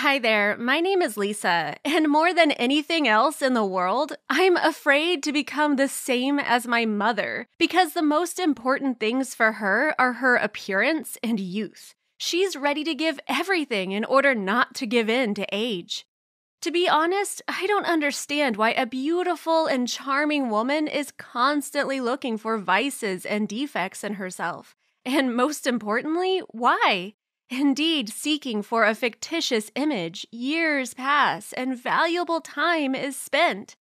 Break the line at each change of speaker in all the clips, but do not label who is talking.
Hi there, my name is Lisa, and more than anything else in the world, I'm afraid to become the same as my mother because the most important things for her are her appearance and youth. She's ready to give everything in order not to give in to age. To be honest, I don't understand why a beautiful and charming woman is constantly looking for vices and defects in herself. And most importantly, why? Indeed, seeking for a fictitious image, years pass and valuable time is spent.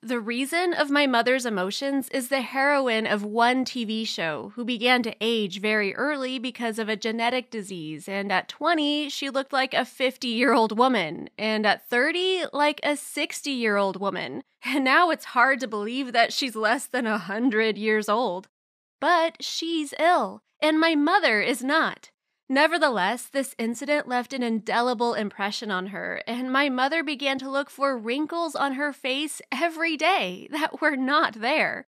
The reason of my mother's emotions is the heroine of one TV show who began to age very early because of a genetic disease, and at 20, she looked like a 50 year old woman, and at 30, like a 60 year old woman. And now it's hard to believe that she's less than a 100 years old. But she's ill, and my mother is not. Nevertheless, this incident left an indelible impression on her, and my mother began to look for wrinkles on her face every day that were not there.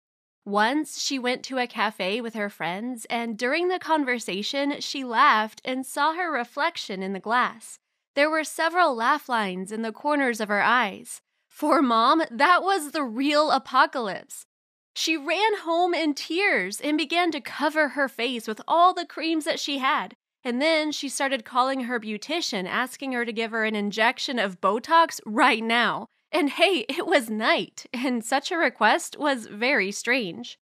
Once she went to a cafe with her friends, and during the conversation, she laughed and saw her reflection in the glass. There were several laugh lines in the corners of her eyes. For mom, that was the real apocalypse. She ran home in tears and began to cover her face with all the creams that she had. And then she started calling her beautician, asking her to give her an injection of Botox right now. And hey, it was night, and such a request was very strange.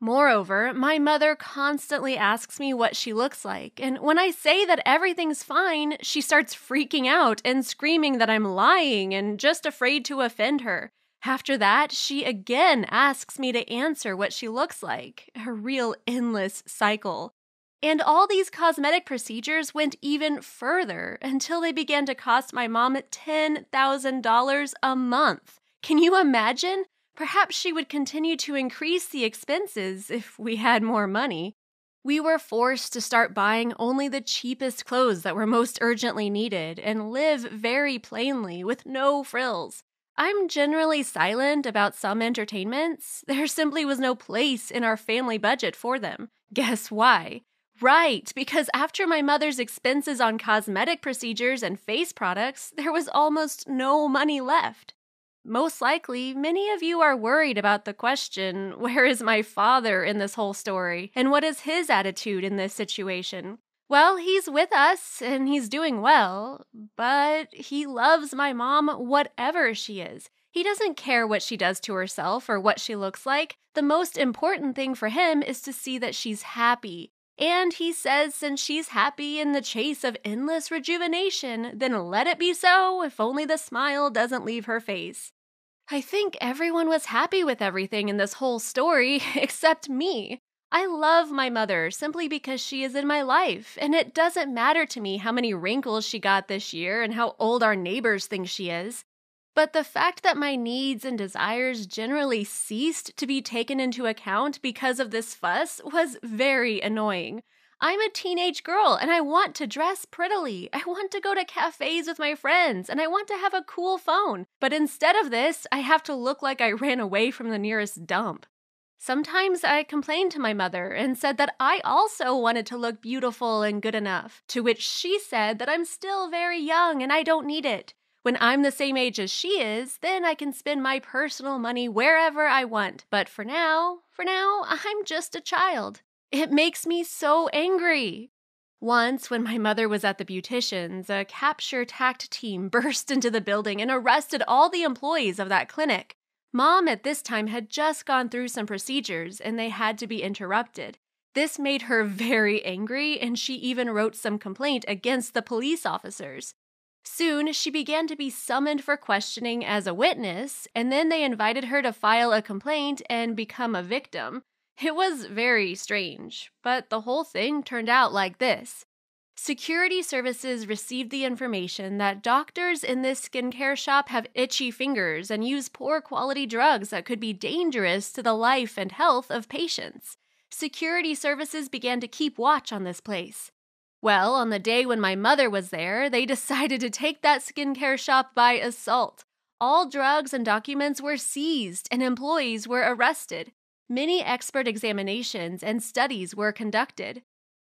Moreover, my mother constantly asks me what she looks like, and when I say that everything's fine, she starts freaking out and screaming that I'm lying and just afraid to offend her. After that, she again asks me to answer what she looks like, a real endless cycle. And all these cosmetic procedures went even further until they began to cost my mom $10,000 a month. Can you imagine? Perhaps she would continue to increase the expenses if we had more money. We were forced to start buying only the cheapest clothes that were most urgently needed and live very plainly with no frills. I'm generally silent about some entertainments. There simply was no place in our family budget for them. Guess why? Right, because after my mother's expenses on cosmetic procedures and face products, there was almost no money left. Most likely, many of you are worried about the question where is my father in this whole story, and what is his attitude in this situation? Well, he's with us and he's doing well, but he loves my mom whatever she is. He doesn't care what she does to herself or what she looks like. The most important thing for him is to see that she's happy and he says since she's happy in the chase of endless rejuvenation, then let it be so if only the smile doesn't leave her face. I think everyone was happy with everything in this whole story except me. I love my mother simply because she is in my life, and it doesn't matter to me how many wrinkles she got this year and how old our neighbors think she is. But the fact that my needs and desires generally ceased to be taken into account because of this fuss was very annoying. I'm a teenage girl and I want to dress prettily. I want to go to cafes with my friends and I want to have a cool phone. But instead of this, I have to look like I ran away from the nearest dump. Sometimes I complained to my mother and said that I also wanted to look beautiful and good enough, to which she said that I'm still very young and I don't need it. When I'm the same age as she is, then I can spend my personal money wherever I want. But for now, for now, I'm just a child. It makes me so angry. Once, when my mother was at the beautician's, a capture tact team burst into the building and arrested all the employees of that clinic. Mom at this time had just gone through some procedures and they had to be interrupted. This made her very angry, and she even wrote some complaint against the police officers. Soon, she began to be summoned for questioning as a witness, and then they invited her to file a complaint and become a victim. It was very strange, but the whole thing turned out like this. Security services received the information that doctors in this skincare shop have itchy fingers and use poor quality drugs that could be dangerous to the life and health of patients. Security services began to keep watch on this place. Well, on the day when my mother was there, they decided to take that skincare shop by assault. All drugs and documents were seized and employees were arrested. Many expert examinations and studies were conducted.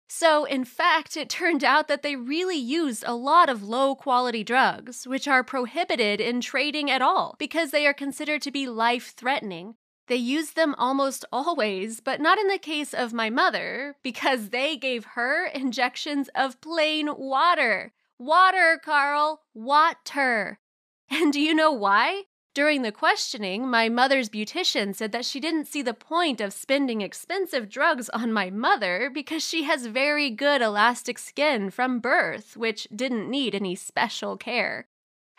So, in fact, it turned out that they really used a lot of low quality drugs, which are prohibited in trading at all because they are considered to be life threatening. They used them almost always, but not in the case of my mother, because they gave her injections of plain water. Water, Carl, water. And do you know why? During the questioning, my mother's beautician said that she didn't see the point of spending expensive drugs on my mother because she has very good elastic skin from birth, which didn't need any special care.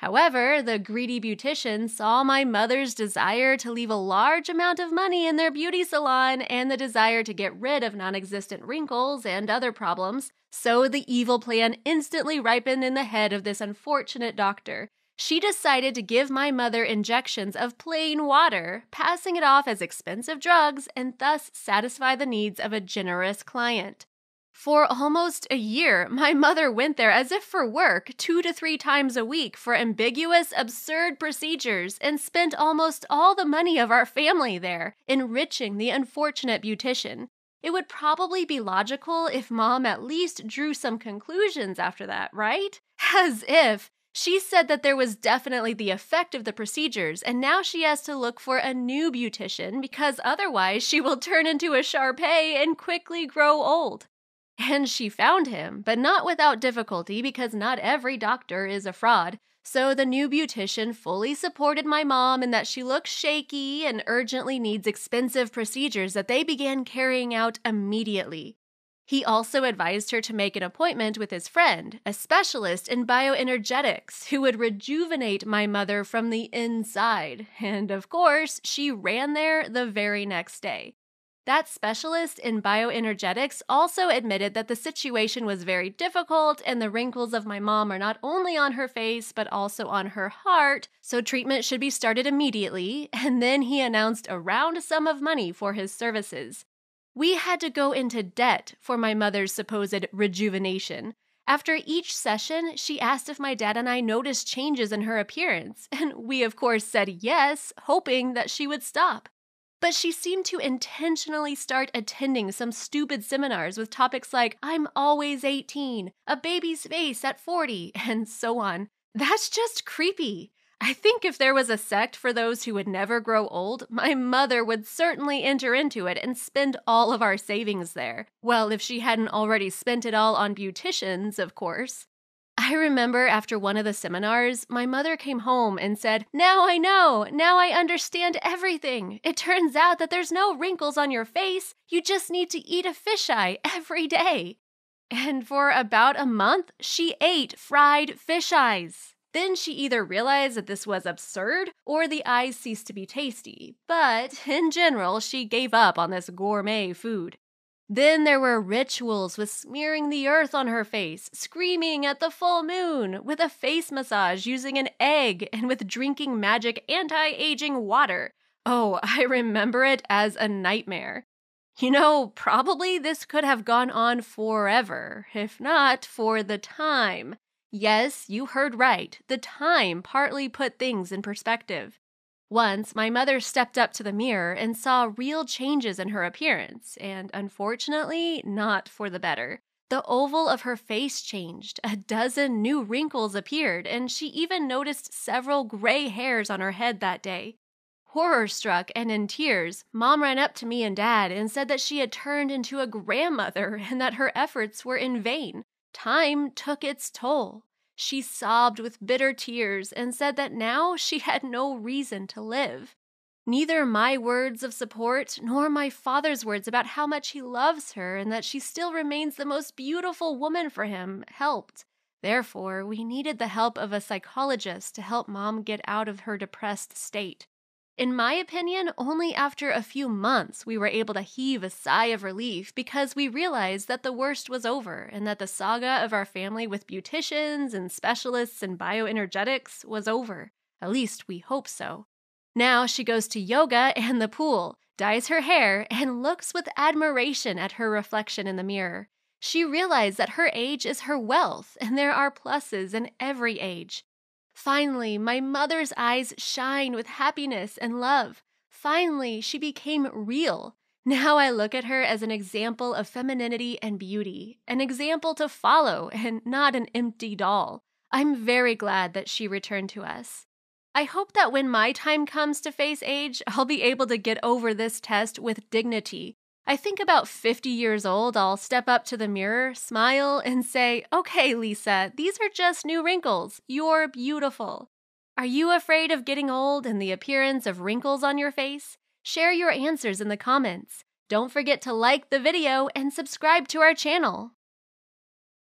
However, the greedy beautician saw my mother's desire to leave a large amount of money in their beauty salon and the desire to get rid of non existent wrinkles and other problems, so the evil plan instantly ripened in the head of this unfortunate doctor, she decided to give my mother injections of plain water, passing it off as expensive drugs and thus satisfy the needs of a generous client. For almost a year, my mother went there as if for work, two to three times a week for ambiguous, absurd procedures, and spent almost all the money of our family there, enriching the unfortunate beautician. It would probably be logical if mom at least drew some conclusions after that, right? As if she said that there was definitely the effect of the procedures, and now she has to look for a new beautician because otherwise she will turn into a Shar Pei and quickly grow old. And she found him, but not without difficulty because not every doctor is a fraud. So the new beautician fully supported my mom in that she looks shaky and urgently needs expensive procedures that they began carrying out immediately. He also advised her to make an appointment with his friend, a specialist in bioenergetics, who would rejuvenate my mother from the inside. And of course, she ran there the very next day. That specialist in bioenergetics also admitted that the situation was very difficult and the wrinkles of my mom are not only on her face but also on her heart, so treatment should be started immediately. And then he announced a round sum of money for his services. We had to go into debt for my mother's supposed rejuvenation. After each session, she asked if my dad and I noticed changes in her appearance, and we, of course, said yes, hoping that she would stop. But she seemed to intentionally start attending some stupid seminars with topics like, I'm always 18, a baby's face at 40, and so on. That's just creepy. I think if there was a sect for those who would never grow old, my mother would certainly enter into it and spend all of our savings there. Well, if she hadn't already spent it all on beauticians, of course. I remember after one of the seminars, my mother came home and said, Now I know, now I understand everything. It turns out that there's no wrinkles on your face, you just need to eat a fisheye every day. And for about a month, she ate fried fish eyes. Then she either realized that this was absurd or the eyes ceased to be tasty, but in general, she gave up on this gourmet food. Then there were rituals with smearing the earth on her face, screaming at the full moon, with a face massage using an egg, and with drinking magic anti aging water. Oh, I remember it as a nightmare. You know, probably this could have gone on forever, if not for the time. Yes, you heard right. The time partly put things in perspective. Once, my mother stepped up to the mirror and saw real changes in her appearance, and unfortunately, not for the better. The oval of her face changed, a dozen new wrinkles appeared, and she even noticed several gray hairs on her head that day. Horror struck and in tears, Mom ran up to me and Dad and said that she had turned into a grandmother and that her efforts were in vain. Time took its toll. She sobbed with bitter tears and said that now she had no reason to live. Neither my words of support nor my father's words about how much he loves her and that she still remains the most beautiful woman for him helped. Therefore, we needed the help of a psychologist to help mom get out of her depressed state. In my opinion, only after a few months we were able to heave a sigh of relief because we realized that the worst was over and that the saga of our family with beauticians and specialists in bioenergetics was over. At least we hope so. Now she goes to yoga and the pool, dyes her hair, and looks with admiration at her reflection in the mirror. She realized that her age is her wealth and there are pluses in every age. Finally, my mother's eyes shine with happiness and love. Finally, she became real. Now I look at her as an example of femininity and beauty, an example to follow, and not an empty doll. I'm very glad that she returned to us. I hope that when my time comes to face age, I'll be able to get over this test with dignity. I think about 50 years old, I'll step up to the mirror, smile, and say, Okay, Lisa, these are just new wrinkles. You're beautiful. Are you afraid of getting old and the appearance of wrinkles on your face? Share your answers in the comments. Don't forget to like the video and subscribe to our channel.